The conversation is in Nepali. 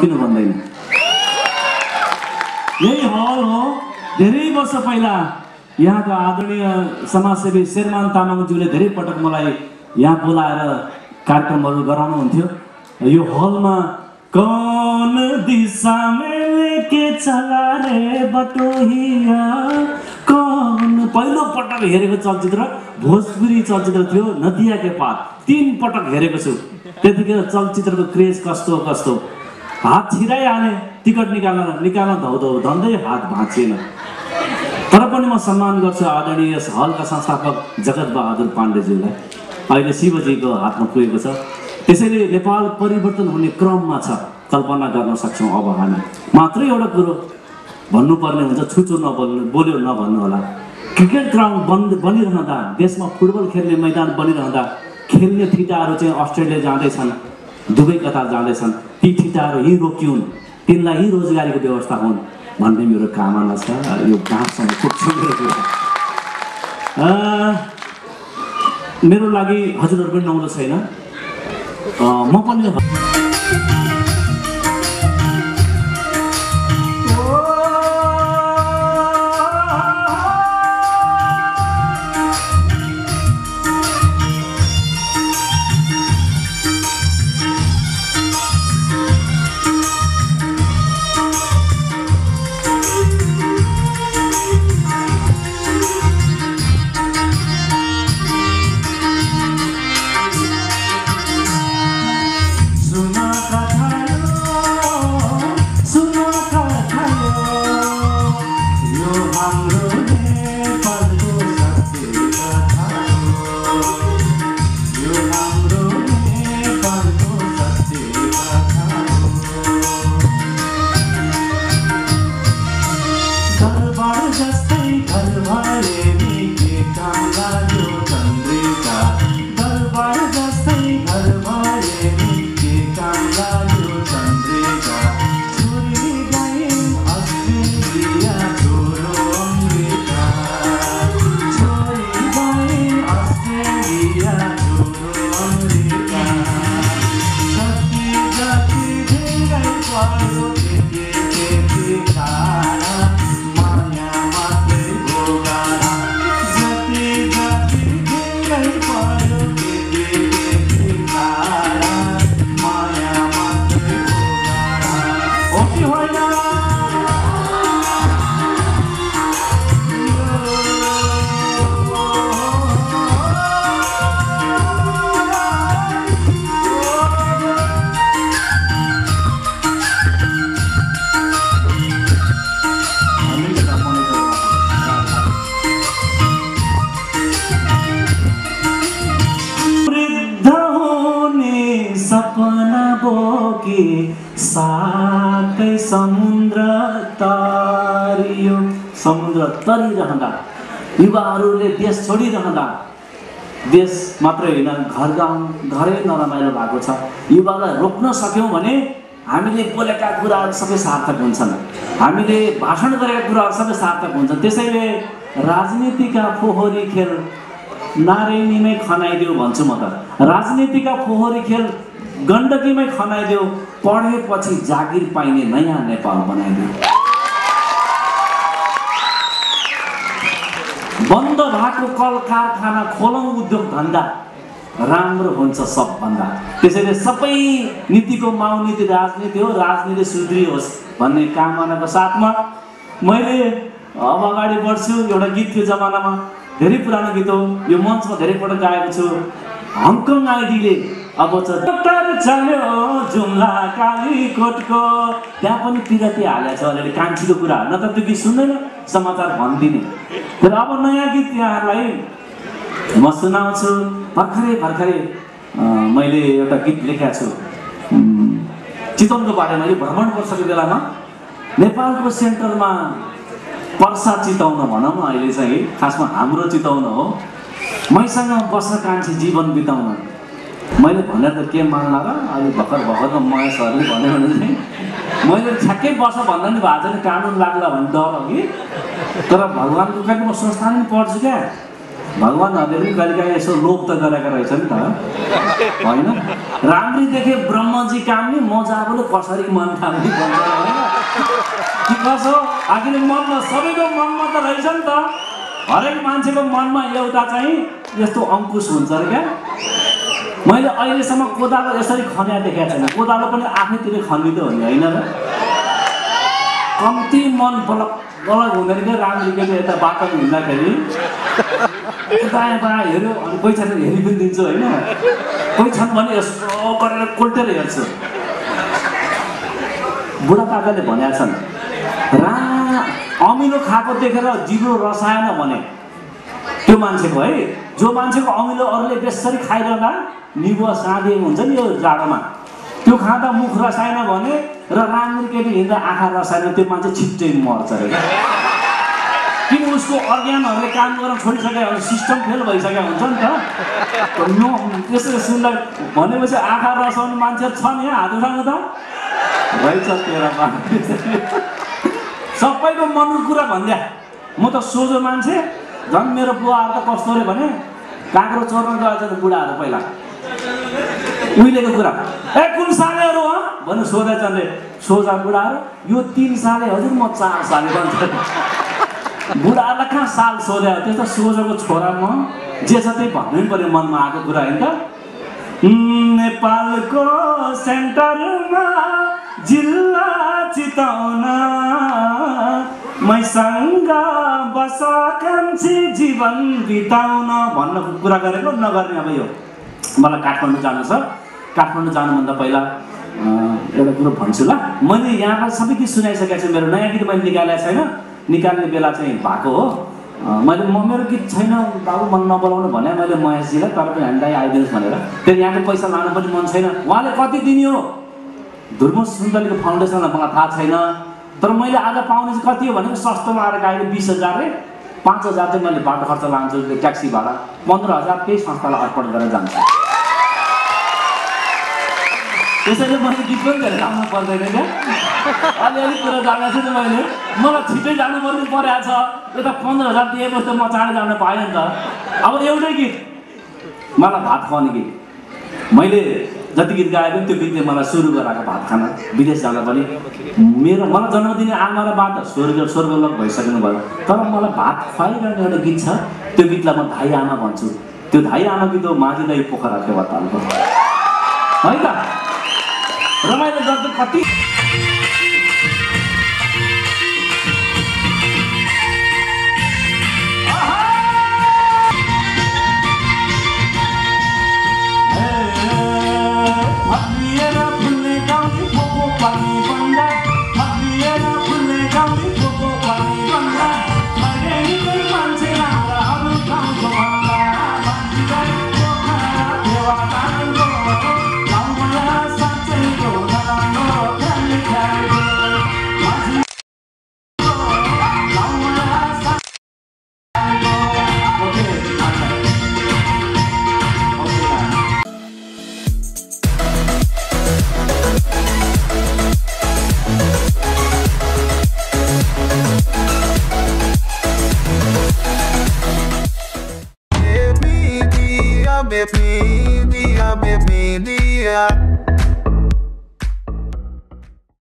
किन भन्दैन? यही हल हो। धेरै वर्ष पहिला यहाँका आदरणीय समाजसेवी शेरमान तामाङज्यूले धेरै पटक मलाई यहाँ बोलाएर कार्यक्रमहरू गराउनुहुन्थ्यो। यो हलमा कौन दिशा में लेके चला रे बटोहिया। कौन? पहिलो पटक हेरेको चलचित्र भोजपुरी चलचित्र थियो नदिया के पात तिन पटक हेरेको छु। त्यतिखेर चलचित्रको क्रेज कस्तो कस्तो? हात छिराइहालेँ टिकट निकाल्न निकाल्न धौधौ धन्दै हात भाँचिएन। तर पनि म सम्मान गर्छु आदरणीय हलका संस्थापक जगत बहादुर पाण्डेज्यूलाई अहिले शिवजीको हातमा पुगेको छ। त्यसैले नेपाल परिवर्तन हुने क्रममा छ। कल्पना गर्न सक्छौँ अब हामी। मात्रै एउटा कुरो भन्नुपर्ने हुन्छ छुचो नबोल्नु बोल्यो नभन्नु होला। क्रिकेट ग्राउन्ड बन्द बनिरहँदा देशमा फुटबल खेल्ने मैदान बनिरहँदा खेल्ने ठिटाहरू चाहिँ अस्ट्रेलिया जाँदैछन् दुवै कता जाँदैछन्। ती ठिटाहरू यहीँ रोकिउन् तिनलाई यहीँ रोजगारीको व्यवस्था हुन् भन्ने मेरो कामना छ। यो गाउँसँग पुग्छु मेरो लागि हजुरहरू पनि नौलो छैन। म पनि साथै समुद्र तरियो। समुद्र तरिरहँदा युवाहरूले देश छोडिरहँदा देश मात्रै होइन घर गाउँ घरै नरमाइलो भएको छ। युवालाई रोक्न सक्यौँ भने हामीले बोलेका कुराहरू सबै सार्थक हुन्छन्। हामीले भाषण गरेका कुराहरू सबै सार्थक हुन्छन्। त्यसैले राजनीतिका फोहोरी खेल नारायणीमै खनाइदेऊ भन्छु म त। राजनीतिका फोहोरी खेल गण्डकीमै खनाइदेऊ पढेपछि जागिर पाइने नयाँ नेपाल बनाइदेऊ। बन्द भएको कल कारखाना खोलौँ उद्योग धन्दा राम्रो हुन्छ सबभन्दा। त्यसैले सबै नीतिको माउ नीति राजनीति हो राजनीति सुध्रियोस् भन्ने कामनाको साथमा मैले अब अगाडि बढ्छु एउटा गीत थियो जमानामा। धेरै पुरानो गीत हो यो मञ्चमा धेरै पटक गाएको छु। हङकङ आइडीले अब डक्टर चल्यो जुम्ला कालीकोटको त्यहाँ पनि पिरती हालेको छ अलिअलि कान्छीको कुरा न त त्यो गीत सुन्दैन समाचार भनिदिने। तर अब नयाँ गीत यहाँहरूलाई म सुनाउँछु। भर्खरै भर्खरै मैले एउटा गीत लेखेको छु। चितवनको बारेमा यो भ्रमण वर्षको बेलामा नेपालको सेन्ट्रलमा पर्सा चिताउन भनौँ न अहिले चाहिँ। खासमा हाम्रो चिताउन हो। मैसँग बस्न कान्छी जीवन बिताउन। मैले भनेर त के मान्ला र अहिले भर्खर भर्खरको महेश सरले भन्यो भने चाहिँ मैले ठ्याक्कै वर्ष भन्दा नि भएको छ नि कानुन लाग्ला भन्ने डर हो कि? तर भगवान्को कारण म संस्थान पनि पढ्छु क्या। भगवान्हरूले पनि कहिलेकाहीँ यसो लोभ त गरेका रहेछ नि त। होइन? राम्री देखे ब्रह्मजी कामनी मजाले कसरी मन थाम्ने होइन कि कसो? आखिर मनमा सबैको मनमा त रहेछ नि त। हरेक मान्छेको मनमा एउटा चाहिँ यस्तो अङ्कुश हुन्छ अरे क्या। मैले अहिलेसम्म कोदालो यसरी खन्या देखाएको छैन। कोदालो पनि आफैतिर खनिँदो हो नि होइन र? कम्ती मन बलक बलक हुँदैन क्या राम्रीले यता बाटो हिँड्दाखेरि। यता यता हेऱ्यो अनि कोही छैन हेरि पनि दिन्छु होइन। कोही छन् भने यसो गरेर कोल्टेर हेर्छु। बुढापाकाले भनेका छन् रा अमिलो खाएको देखेर जिब्रो रसाएन भने। त्यो मान्छेको है। जो मान्छेको अमिलो अरूले बेसरी खाइरहँदा निबुवा साँधे हुन्छ नि यो जाडोमा? त्यो खाँदा मुख रसाएन भने र राम्री केटी हिँड्दा आँखा रसाएन त्यो मान्छे छिट्टै मर्छ अरे किन उसको अर्ग्यानहरूले काम गर्न छोडिसक्यो भने सिस्टम फेल भइसकेको हुन्छ नि त? त्यसो सुन्दा भनेपछि आँखा रसाउने मान्छे छ नि हात उठाउनु त? रहेछ तेह्र सबैको मनको कुरा भनिदिया म त सोझो मान्छे झन् मेरो बुवाहरू त कस्तो अरे भने काँक्रो चोर्न गएछ नि बुढाहरू पहिला। उहिलेको कुरा। ए कुन सालेहरू हो भन्नु सोधेछ अरे सोझा बुढाहरू यो तिन साले हजुर म चार साले भन्छ बुढाहरूलाई कहाँ साल सोध्यो? त्यस्तो सोझोको छोरा म। जे छ त्यही भन्नै पऱ्यो मनमा आएको कुरा होइन त। नेपालको सेन्टरमा जिल्ला चिताउन मैसँग बस कान्छी जीवन बिताउन भन्न कुरा गरेको नगर्ने अब यो। मलाई काठमाडौँ जानु छ। काठमाडौँ जानुभन्दा पहिला एउटा कुरो भन्छु ल। मैले यहाँलाई सबै गीत सुनाइसकेको छु। मेरो नयाँ गीत मैले निकालेको छैन। निकाल्ने बेला चाहिँ भएको हो। मैले म मेरो गीत छैन। बाबु मन नबोलाउनु भने मैले महेशजीलाई तर पनि हामीलाई आइदिनुहोस् भनेर। फेरि यहाँको पैसा लानु पनि मन छैन। उहाँले कति दिने हो? धुर्म सुन्दरीको फाउन्डेसनलाई मलाई थाहा छैन। तर मैले आज पाउने चाहिँ कति हो भनेको सस्तोमा आएर गाडी बिस हजार रे पाँच हजार चाहिँ मैले बाटो खर्च लान्छु ट्याक्सी भाडा। पन्ध्र हजार त्यही संस्थालाई अर्पण गरेर जान्छु। त्यसैले मैले गीत पनि धेरै गाउनु पर्दैन क्या। अलिअलि कुरा जानेको छु नि मैले मलाई छिटै जानु पर्ने परेको छ। यता पन्ध्र हजार दिएपछि म चाँडै जान पाएँ नि त। अब एउटै गीत मलाई भात खुवाउने गीत। मैले जति गीत गाए पनि त्यो गीतले मलाई सुरु गराएको भात खान विदेश जाँदा पनि मेरो मलाई जन्म दिने आमा र बाबा स्वर्ग स्वर्गलोक भइसक्नु भयो। तर मलाई भात खुवाइरहने एउटा गीत छ त्यो गीतलाई म धाई आमा भन्छु। त्यो धाई आमा गीत हो माझीलाई पोखरा फेवा तालको है त? रमाइलो गर्दा कति